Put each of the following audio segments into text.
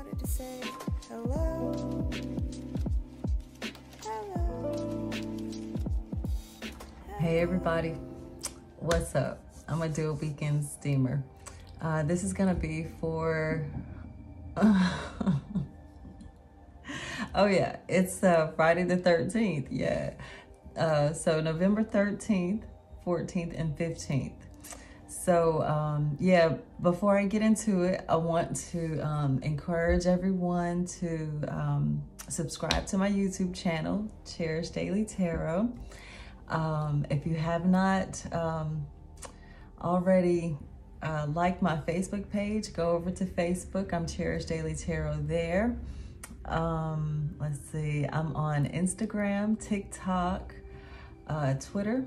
wanted to say hello. Hello. Hey everybody, what's up? I'm gonna do a weekend steamer. Uh, this is gonna be for. oh yeah, it's uh, Friday the 13th. Yeah, uh, so November 13th, 14th, and 15th. So um, yeah, before I get into it, I want to um, encourage everyone to um, subscribe to my YouTube channel, Cherish Daily Tarot. Um, if you have not um, already uh, liked my Facebook page, go over to Facebook. I'm Cherish Daily Tarot there. Um, let's see, I'm on Instagram, TikTok, uh, Twitter,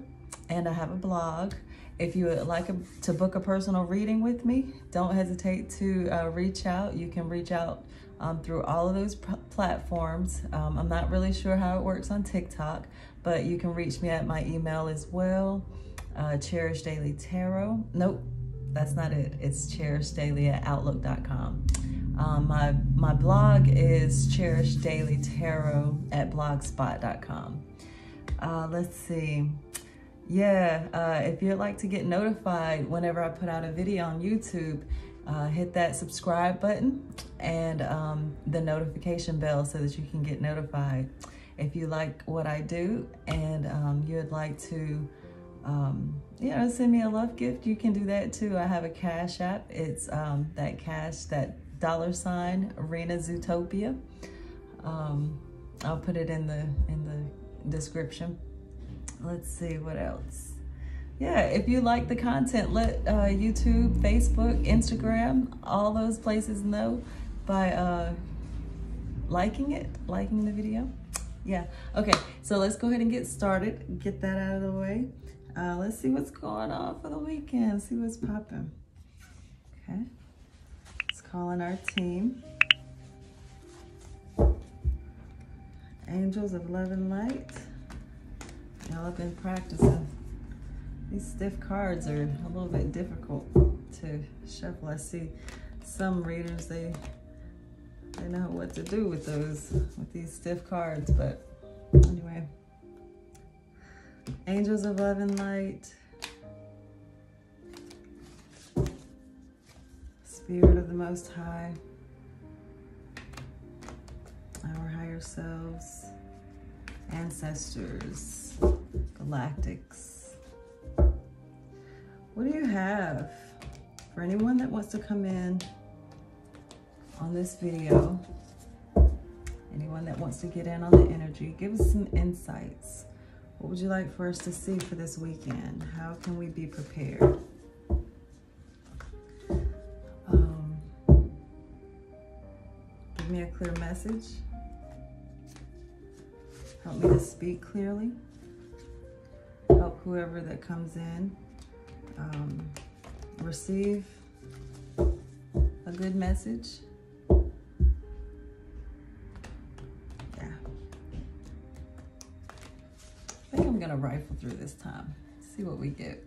and I have a blog. If you would like a, to book a personal reading with me, don't hesitate to uh, reach out. You can reach out um, through all of those platforms. Um, I'm not really sure how it works on TikTok, but you can reach me at my email as well. Uh, Cherish Daily Tarot. Nope, that's not it. It's cherishdaily at outlook.com. Um, my, my blog is Cherish Daily Tarot at blogspot.com. Uh, let's see. Yeah, uh, if you'd like to get notified whenever I put out a video on YouTube, uh, hit that subscribe button and um, the notification bell so that you can get notified. If you like what I do and um, you'd like to, um, you know, send me a love gift, you can do that too. I have a cash app. It's um, that cash, that dollar sign, Arena Zootopia. Um, I'll put it in the in the description let's see what else. Yeah, if you like the content, let uh, YouTube, Facebook, Instagram, all those places know by uh, liking it, liking the video. Yeah, okay, so let's go ahead and get started, get that out of the way. Uh, let's see what's going on for the weekend, see what's popping. Okay, let's call in our team. Angels of Love and Light. Y'all have been practicing. These stiff cards are a little bit difficult to shuffle. I see some readers, they, they know what to do with those, with these stiff cards, but anyway. Angels of Love and Light. Spirit of the Most High. Our higher selves. Ancestors. Galactics. What do you have for anyone that wants to come in on this video? Anyone that wants to get in on the energy, give us some insights. What would you like for us to see for this weekend? How can we be prepared? Um, give me a clear message. Help me to speak clearly help whoever that comes in um, receive a good message. Yeah. I think I'm gonna rifle through this time. See what we get.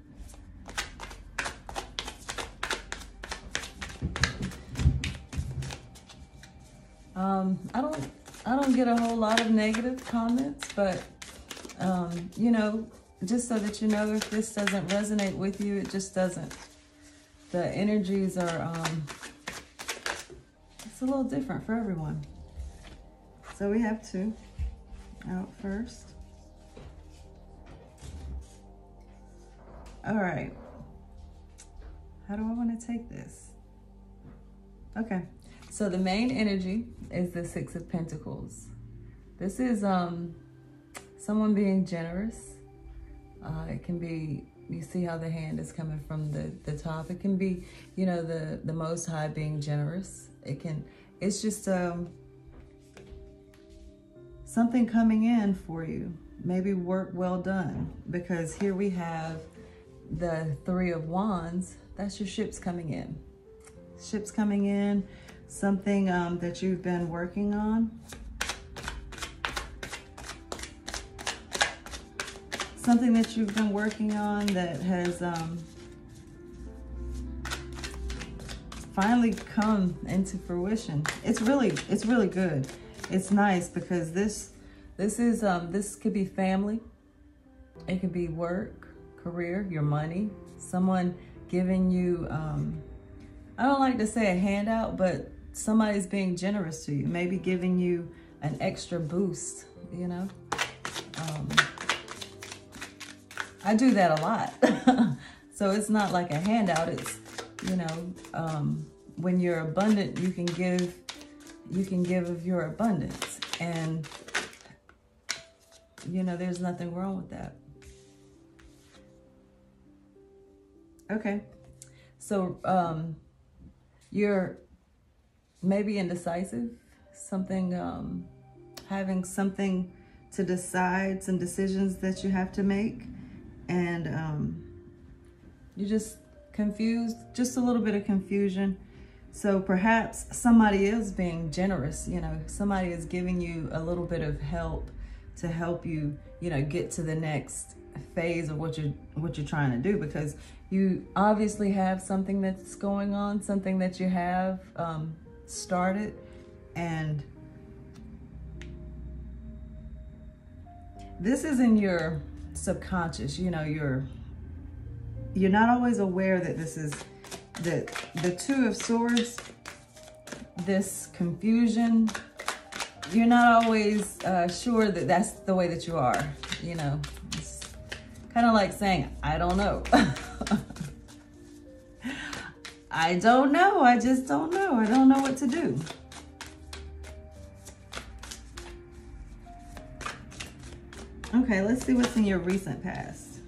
Um, I don't I don't get a whole lot of negative comments, but um, you know, just so that you know if this doesn't resonate with you, it just doesn't. The energies are, um, it's a little different for everyone. So we have two out first. All right. How do I want to take this? Okay. So the main energy is the Six of Pentacles. This is um someone being generous uh, it can be, you see how the hand is coming from the, the top. It can be, you know, the, the Most High being generous. It can, it's just um, something coming in for you. Maybe work well done. Because here we have the Three of Wands. That's your ships coming in. Ships coming in. Something um, that you've been working on. something that you've been working on that has um, finally come into fruition. It's really, it's really good. It's nice because this, this is, um, this could be family. It could be work, career, your money, someone giving you, um, I don't like to say a handout, but somebody's being generous to you, maybe giving you an extra boost, you know? Um, I do that a lot. so it's not like a handout. It's, you know, um, when you're abundant, you can give, you can give of your abundance. And, you know, there's nothing wrong with that. Okay. So, um, you're maybe indecisive, something, um, having something to decide, some decisions that you have to make, and um, you're just confused, just a little bit of confusion. So perhaps somebody is being generous, you know, somebody is giving you a little bit of help to help you, you know, get to the next phase of what you're what you're trying to do because you obviously have something that's going on, something that you have um, started, and this is in your subconscious. You know, you're you're not always aware that this is that the two of swords. This confusion. You're not always uh, sure that that's the way that you are. You know, it's kind of like saying, "I don't know." I don't know. I just don't know. I don't know what to do. Okay, let's see what's in your recent past.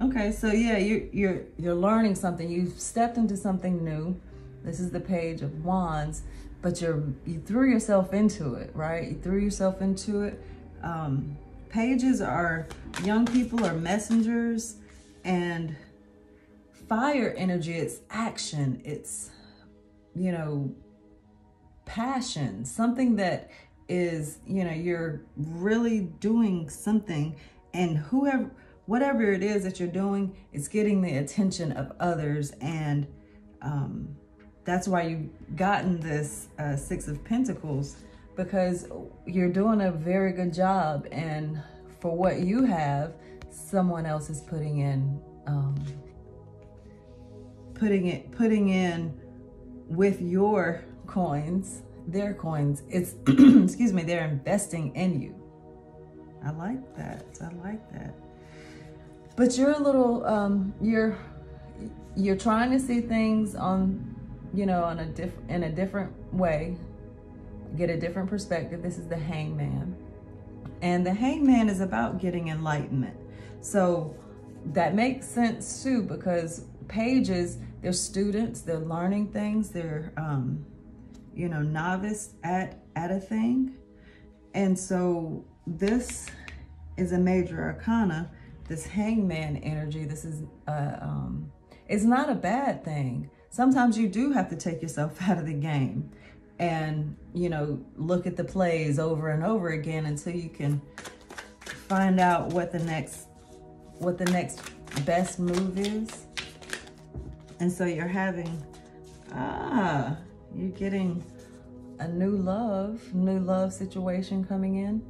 Okay, so yeah, you're you're you're learning something. You've stepped into something new. This is the page of wands, but you're you threw yourself into it, right? You threw yourself into it. Um, pages are young people are messengers, and fire energy, it's action, it's, you know, passion, something that is, you know, you're really doing something and whoever, whatever it is that you're doing, it's getting the attention of others. And um, that's why you've gotten this uh, Six of Pentacles because you're doing a very good job. And for what you have, someone else is putting in um, putting it putting in with your coins, their coins. It's excuse me, they're investing in you. I like that. I like that. But you're a little um you're you're trying to see things on you know on a different in a different way get a different perspective this is the hangman and the hangman is about getting enlightenment so that makes sense too because pages they're students, they're learning things, they're, um, you know, novice at, at a thing. And so this is a major arcana, this hangman energy. This is, uh, um, it's not a bad thing. Sometimes you do have to take yourself out of the game and, you know, look at the plays over and over again until you can find out what the next, what the next best move is. And so you're having, ah, you're getting a new love, new love situation coming in.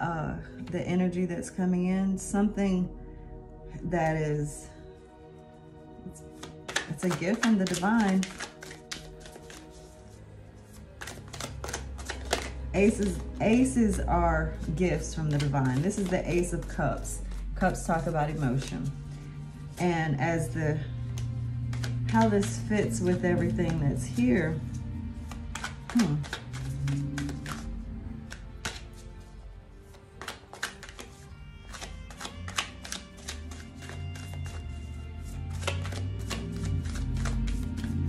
Uh, the energy that's coming in, something that is, it's, it's a gift from the divine. Aces, aces are gifts from the divine. This is the Ace of Cups. Cups talk about emotion. And as the how this fits with everything that's here. Hmm.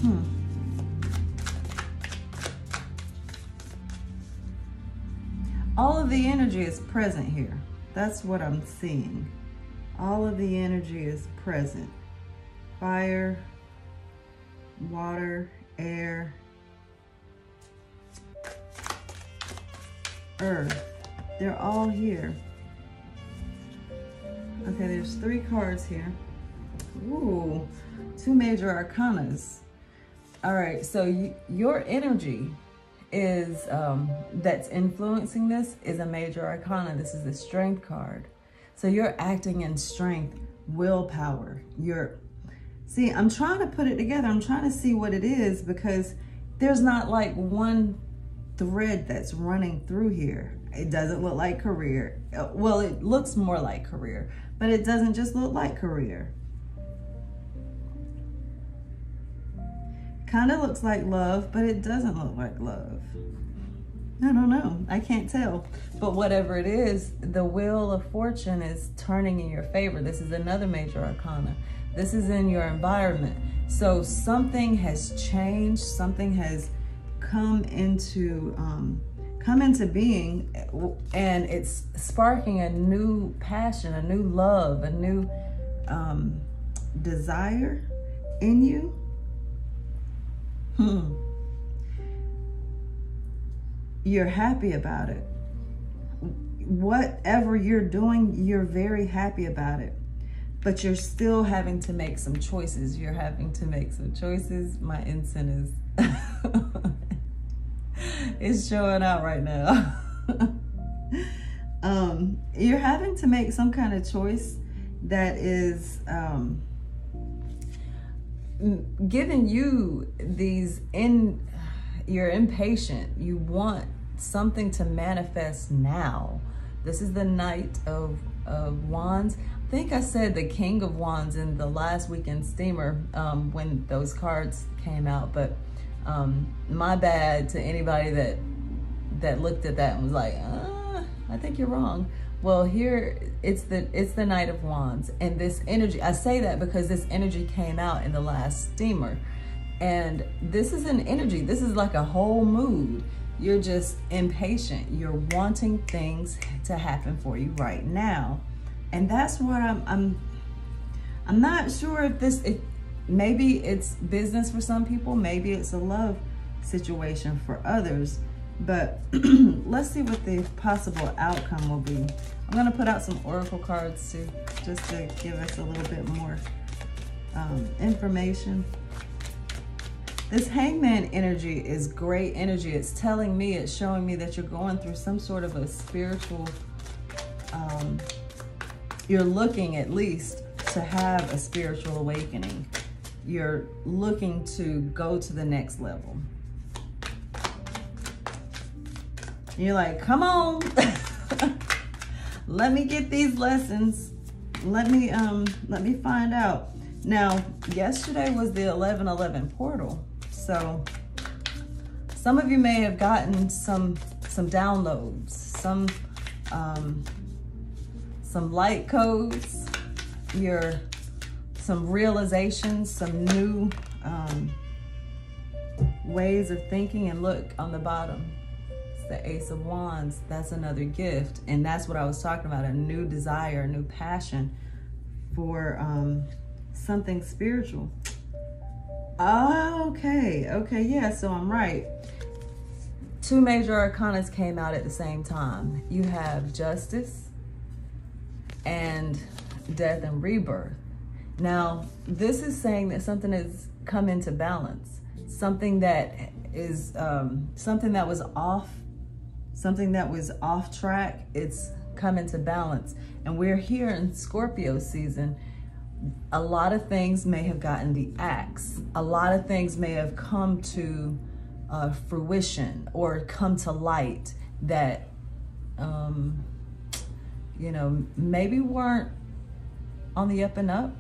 Hmm. All of the energy is present here. That's what I'm seeing. All of the energy is present. Fire, water, air, earth. They're all here. Okay, there's three cards here. Ooh, two major arcanas. All right, so you, your energy is um, that's influencing this is a major arcana. This is the strength card. So you're acting in strength, willpower. You're see, I'm trying to put it together. I'm trying to see what it is because there's not like one thread that's running through here. It doesn't look like career. Uh, well, it looks more like career, but it doesn't just look like career. Kind of looks like love, but it doesn't look like love. I don't know. I can't tell. But whatever it is, the wheel of fortune is turning in your favor. This is another major arcana. This is in your environment. So something has changed. Something has come into um, come into being, and it's sparking a new passion, a new love, a new um, desire in you. Hmm you're happy about it. Whatever you're doing, you're very happy about it. But you're still having to make some choices. You're having to make some choices. My incense is it's showing out right now. um, you're having to make some kind of choice that is um, giving you these in you're impatient. You want something to manifest now. This is the Knight of, of Wands. I think I said the King of Wands in the last weekend steamer um, when those cards came out, but um, my bad to anybody that that looked at that and was like, uh, I think you're wrong. Well, here it's the it's the Knight of Wands, and this energy. I say that because this energy came out in the last steamer. And this is an energy, this is like a whole mood. You're just impatient. You're wanting things to happen for you right now. And that's what I'm I'm I'm not sure if this it maybe it's business for some people, maybe it's a love situation for others. But let's see what the possible outcome will be. I'm gonna put out some oracle cards to just to give us a little bit more um, information. This hangman energy is great energy. It's telling me, it's showing me that you're going through some sort of a spiritual, um, you're looking at least to have a spiritual awakening. You're looking to go to the next level. You're like, come on. let me get these lessons. Let me um let me find out. Now, yesterday was the 1111 portal. So some of you may have gotten some some downloads, some um, some light codes, your some realizations, some new um, ways of thinking. And look on the bottom, it's the Ace of Wands. That's another gift, and that's what I was talking about: a new desire, a new passion for um, something spiritual. Okay, okay, yeah, so I'm right. Two major arcanas came out at the same time. You have justice and death and rebirth. Now, this is saying that something has come into balance. Something that is um, something that was off, something that was off track, it's come into balance. And we're here in Scorpio season a lot of things may have gotten the axe. A lot of things may have come to uh, fruition or come to light that, um, you know, maybe weren't on the up and up.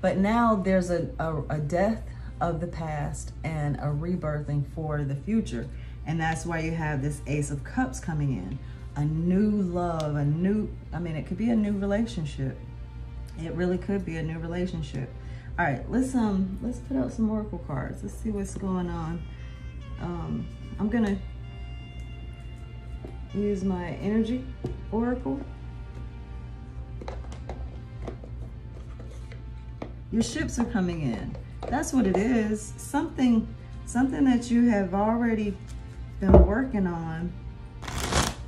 But now there's a, a, a death of the past and a rebirthing for the future. And that's why you have this Ace of Cups coming in. A new love, a new, I mean, it could be a new relationship it really could be a new relationship. All right, let's um let's put out some oracle cards. Let's see what's going on. Um, I'm gonna use my energy oracle. Your ships are coming in. That's what it is. Something something that you have already been working on,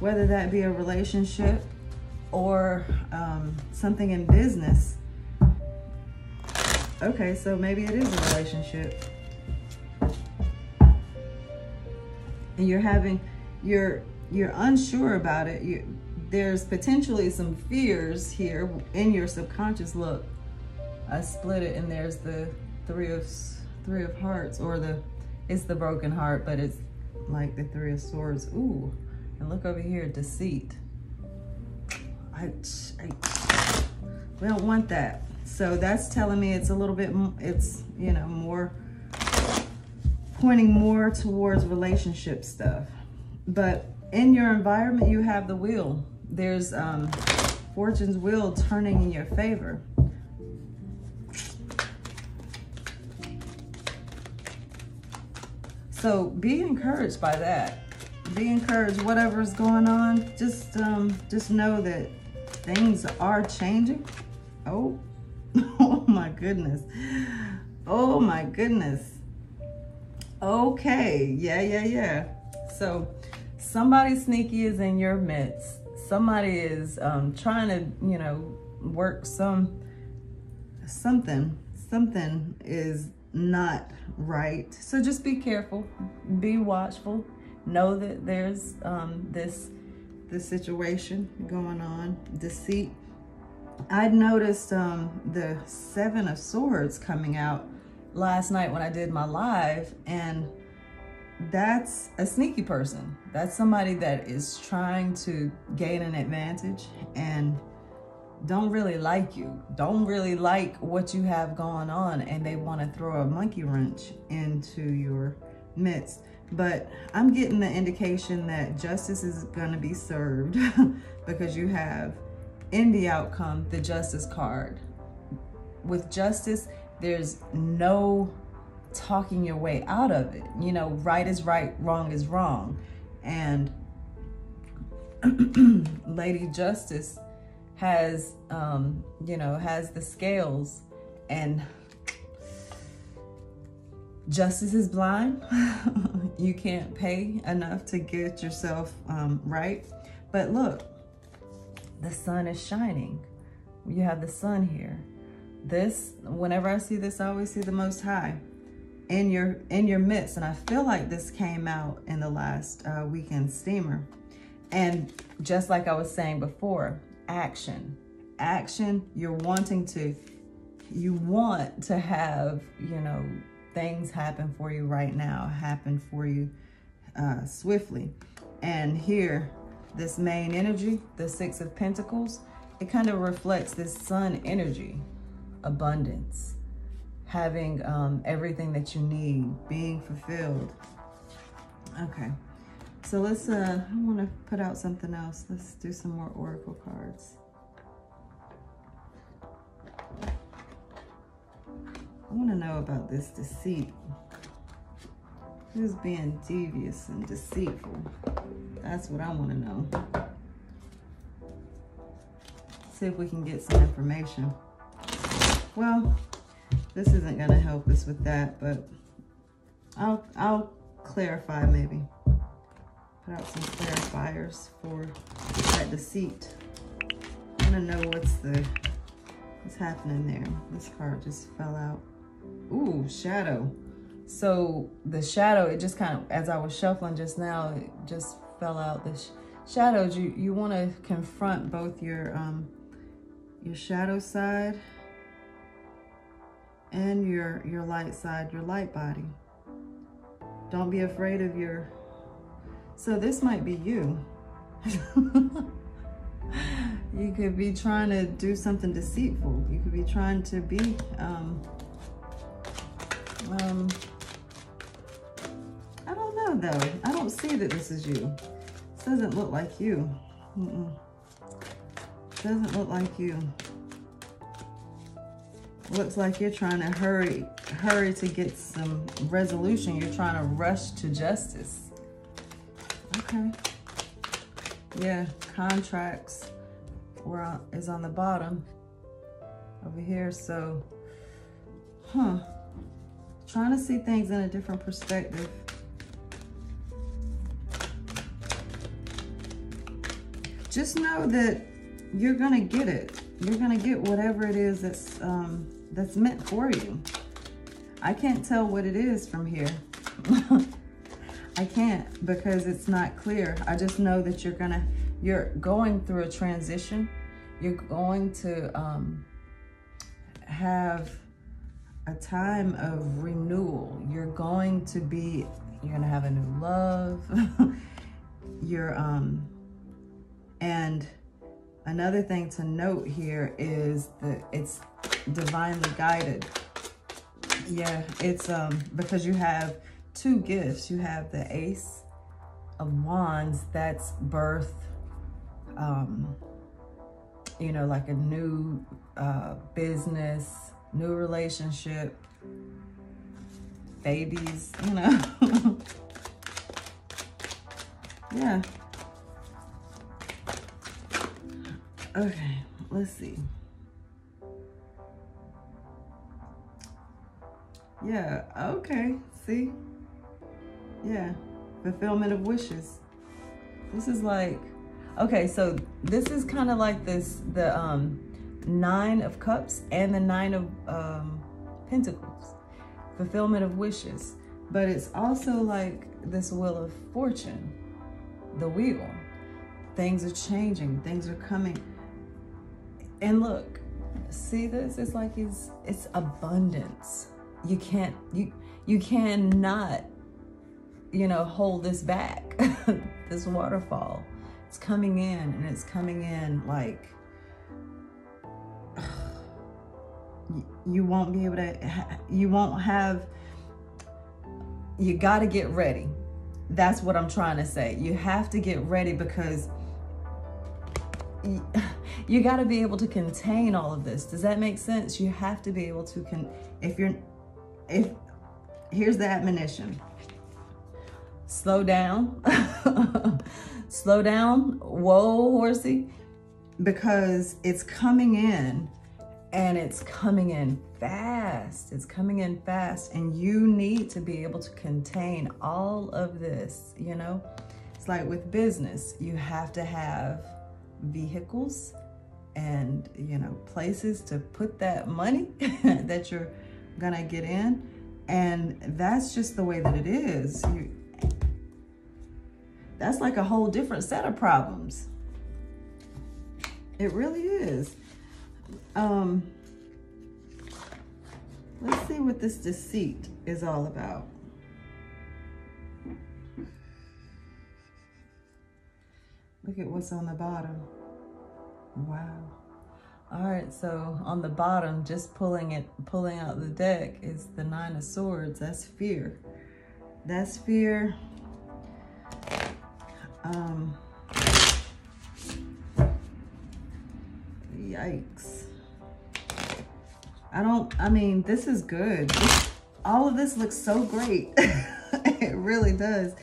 whether that be a relationship, or um, something in business. Okay, so maybe it is a relationship. and you're having, you're, you're unsure about it. You, there's potentially some fears here in your subconscious. Look, I split it and there's the three of, three of hearts or the, it's the broken heart, but it's like the three of swords. Ooh, and look over here, deceit. I, I, we don't want that. So that's telling me it's a little bit, it's, you know, more, pointing more towards relationship stuff. But in your environment, you have the wheel. There's um, fortune's wheel turning in your favor. So be encouraged by that. Be encouraged, whatever's going on. Just, um, just know that things are changing. Oh, oh my goodness. Oh my goodness. Okay, yeah, yeah, yeah. So somebody sneaky is in your midst. Somebody is um, trying to, you know, work some, something, something is not right. So just be careful, be watchful. Know that there's um, this, this situation going on, deceit. I'd noticed um, the Seven of Swords coming out last night when I did my live and that's a sneaky person. That's somebody that is trying to gain an advantage and don't really like you, don't really like what you have going on, and they want to throw a monkey wrench into your midst. But I'm getting the indication that justice is going to be served because you have in the outcome the justice card. With justice, there's no talking your way out of it. You know, right is right, wrong is wrong. And Lady Justice has, um, you know, has the scales and justice is blind. you can't pay enough to get yourself um, right. But look, the sun is shining. You have the sun here this, whenever I see this, I always see the Most High in your in your midst. And I feel like this came out in the last uh, weekend steamer. And just like I was saying before, action. Action, you're wanting to, you want to have, you know, things happen for you right now, happen for you uh, swiftly. And here, this main energy, the Six of Pentacles, it kind of reflects this sun energy abundance, having um, everything that you need, being fulfilled. Okay, so let's, uh, I want to put out something else. Let's do some more Oracle cards. I want to know about this deceit. Who's being devious and deceitful? That's what I want to know. See if we can get some information. Well, this isn't going to help us with that, but I'll, I'll clarify maybe. Put out some clarifiers for that deceit. I want to know what's the what's happening there. This card just fell out. Ooh, shadow. So the shadow, it just kind of, as I was shuffling just now, it just fell out. The sh shadows, you, you want to confront both your, um, your shadow side and your, your light side, your light body. Don't be afraid of your, so this might be you. you could be trying to do something deceitful. You could be trying to be, um, um, I don't know though. I don't see that this is you. This doesn't look like you. Mm -mm. Doesn't look like you. Looks like you're trying to hurry, hurry to get some resolution. You're trying to rush to justice. Okay. Yeah, contracts were is on the bottom over here. So, huh. Trying to see things in a different perspective. Just know that you're gonna get it. You're gonna get whatever it is that's um, that's meant for you. I can't tell what it is from here. I can't because it's not clear. I just know that you're gonna, you're going through a transition. You're going to um, have a time of renewal. You're going to be, you're gonna have a new love. you're, um, and another thing to note here is that it's divinely guided. Yeah, it's um because you have two gifts. You have the Ace of Wands, that's birth, um, you know, like a new uh, business, new relationship, babies, you know. yeah. Okay, let's see. Yeah, okay, see? Yeah, fulfillment of wishes. This is like, okay, so this is kind of like this, the um, nine of cups and the nine of um, pentacles. Fulfillment of wishes. But it's also like this wheel of fortune, the wheel. Things are changing, things are coming. And look, see this? It's like it's, it's abundance. You can't, you, you cannot you know, hold this back, this waterfall. It's coming in and it's coming in like you won't be able to, you won't have, you got to get ready. That's what I'm trying to say. You have to get ready because you, got to be able to contain all of this. Does that make sense? You have to be able to, con if you're, if, here's the admonition slow down. slow down. Whoa, horsey. Because it's coming in and it's coming in fast. It's coming in fast and you need to be able to contain all of this, you know? It's like with business, you have to have vehicles and, you know, places to put that money that you're gonna get in. And that's just the way that it is. You, that's like a whole different set of problems. It really is. Um, let's see what this deceit is all about. Look at what's on the bottom. Wow. All right, so on the bottom, just pulling it, pulling out the deck is the Nine of Swords. That's fear. That's fear. Um, yikes. I don't, I mean, this is good. All of this looks so great. it really does.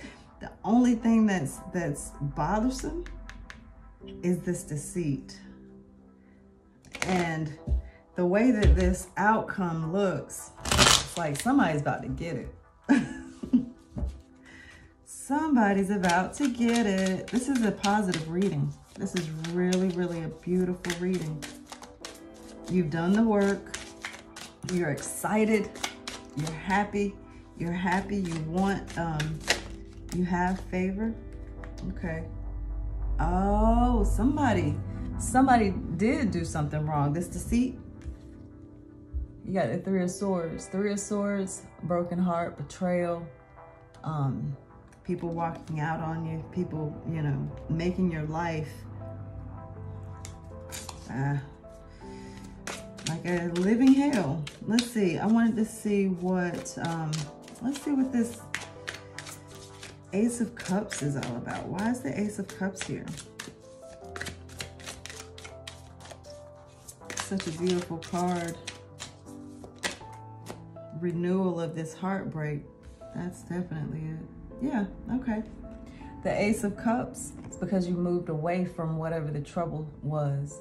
The only thing that's, that's bothersome is this deceit. And the way that this outcome looks, it's like somebody's about to get it. Somebody's about to get it. This is a positive reading. This is really, really a beautiful reading. You've done the work. You're excited. You're happy. You're happy. You want, um, you have favor. Okay. Oh, somebody, somebody did do something wrong. This deceit. You got the Three of Swords. Three of Swords, broken heart, betrayal, um, people walking out on you, people, you know, making your life uh, like a living hell. Let's see. I wanted to see what, um, let's see what this Ace of Cups is all about. Why is the Ace of Cups here? Such a beautiful card. Renewal of this heartbreak. That's definitely it. Yeah, okay. The Ace of Cups, it's because you moved away from whatever the trouble was.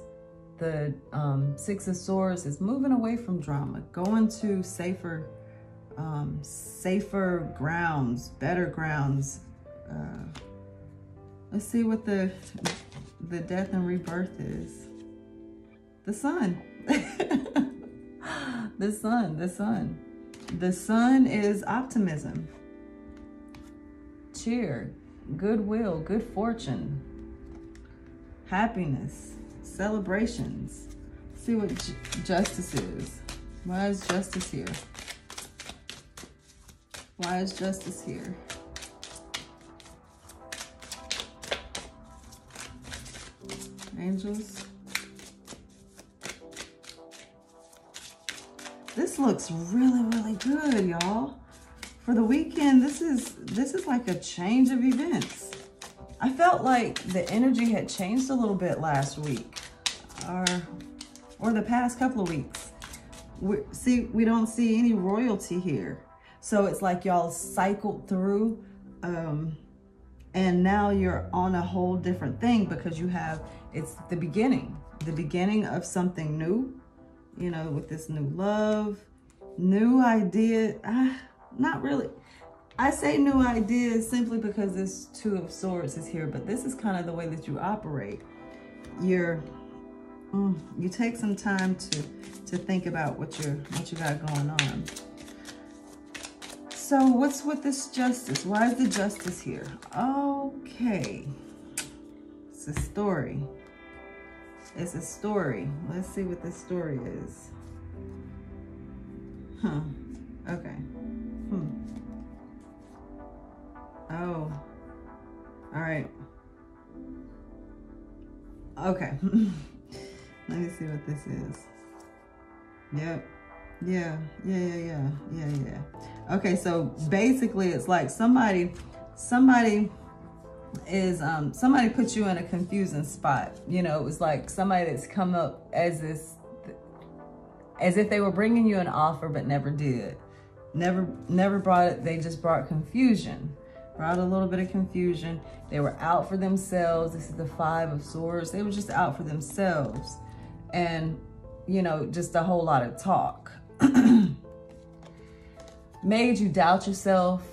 The um, Six of Swords is moving away from drama, going to safer, um, safer grounds, better grounds. Uh, let's see what the the death and rebirth is. The sun. the sun, the sun. The sun is optimism cheer, goodwill, good fortune, happiness, celebrations. See what justice is. Why is justice here? Why is justice here? Angels. This looks really, really good, y'all. For the weekend, this is this is like a change of events. I felt like the energy had changed a little bit last week, or or the past couple of weeks. We, see, we don't see any royalty here, so it's like y'all cycled through, um, and now you're on a whole different thing because you have it's the beginning, the beginning of something new you know, with this new love, new idea. Ah, not really. I say new ideas simply because this two of swords is here, but this is kind of the way that you operate. You're, mm, you take some time to to think about what you're what you got going on. So what's with this justice? Why is the justice here? Okay, it's a story. It's a story. Let's see what this story is. Huh. Okay. Hmm. Oh. All right. Okay. Let me see what this is. Yep. Yeah. Yeah, yeah, yeah. Yeah, yeah. Okay, so basically it's like somebody somebody is um, somebody put you in a confusing spot. You know, it was like somebody that's come up as this, as if they were bringing you an offer but never did. Never, never brought it. They just brought confusion. Brought a little bit of confusion. They were out for themselves. This is the five of swords. They were just out for themselves. And, you know, just a whole lot of talk. Made you doubt yourself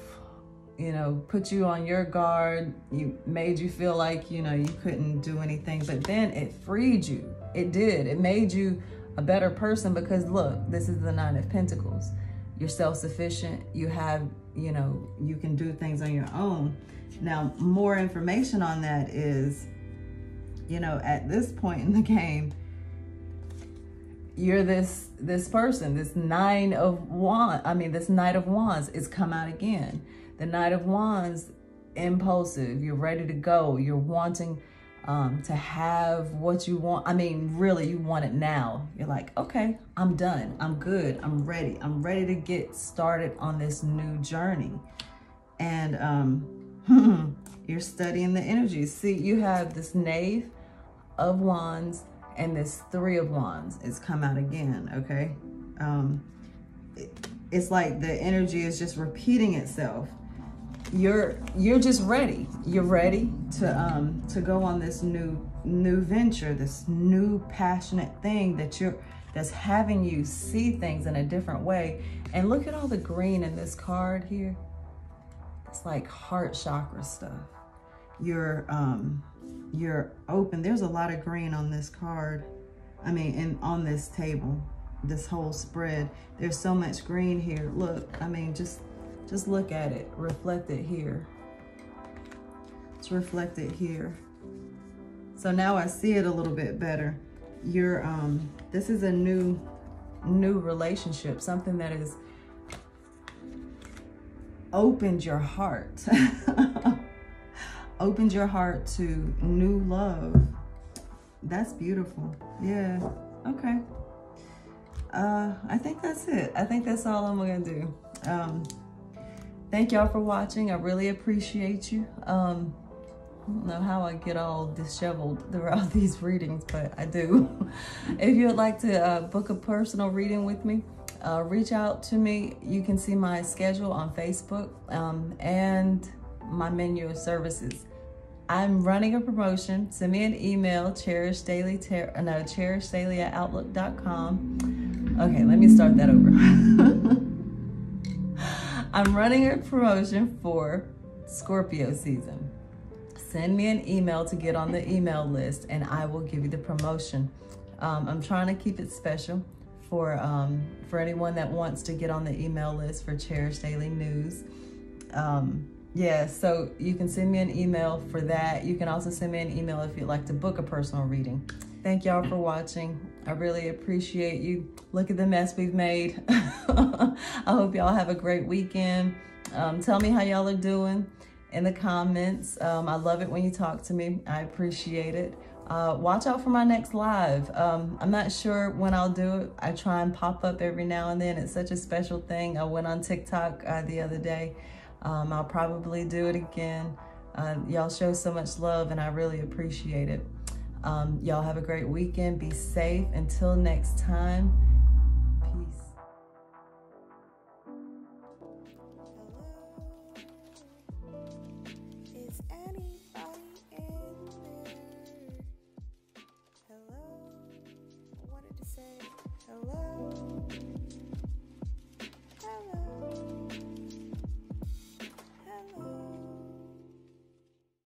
you know, put you on your guard. You made you feel like, you know, you couldn't do anything, but then it freed you. It did. It made you a better person because look, this is the nine of pentacles. You're self-sufficient. You have, you know, you can do things on your own. Now, more information on that is, you know, at this point in the game, you're this this person, this nine of wands. I mean, this knight of wands is come out again the Knight of Wands, impulsive. You're ready to go. You're wanting um, to have what you want. I mean, really, you want it now. You're like, okay, I'm done. I'm good. I'm ready. I'm ready to get started on this new journey. And um, you're studying the energies. See, you have this Knave of Wands and this Three of Wands. It's come out again, okay? Um, it, it's like the energy is just repeating itself you're you're just ready you're ready to um to go on this new new venture this new passionate thing that you're that's having you see things in a different way and look at all the green in this card here it's like heart chakra stuff you're um you're open there's a lot of green on this card i mean and on this table this whole spread there's so much green here look i mean just just look at it, reflect it here. It's reflected here. So now I see it a little bit better. You're, um, this is a new, new relationship, something that has opened your heart. opened your heart to new love. That's beautiful. Yeah. Okay. Uh, I think that's it. I think that's all I'm gonna do. Um, thank y'all for watching. I really appreciate you. Um, I don't know how I get all disheveled throughout these readings, but I do. if you would like to uh, book a personal reading with me, uh, reach out to me. You can see my schedule on Facebook um, and my menu of services. I'm running a promotion. Send me an email, cherish daily, ter- no, cherish daily at outlook.com. Okay, let me start that over. I'm running a promotion for Scorpio season. Send me an email to get on the email list and I will give you the promotion. Um, I'm trying to keep it special for, um, for anyone that wants to get on the email list for Cherish Daily News. Um, yeah, so you can send me an email for that. You can also send me an email if you'd like to book a personal reading. Thank y'all for watching. I really appreciate you. Look at the mess we've made. I hope y'all have a great weekend. Um, tell me how y'all are doing in the comments. Um, I love it when you talk to me. I appreciate it. Uh, watch out for my next live. Um, I'm not sure when I'll do it. I try and pop up every now and then. It's such a special thing. I went on TikTok uh, the other day. Um, I'll probably do it again. Uh, y'all show so much love and I really appreciate it. Um, y'all have a great weekend. Be safe. Until next time.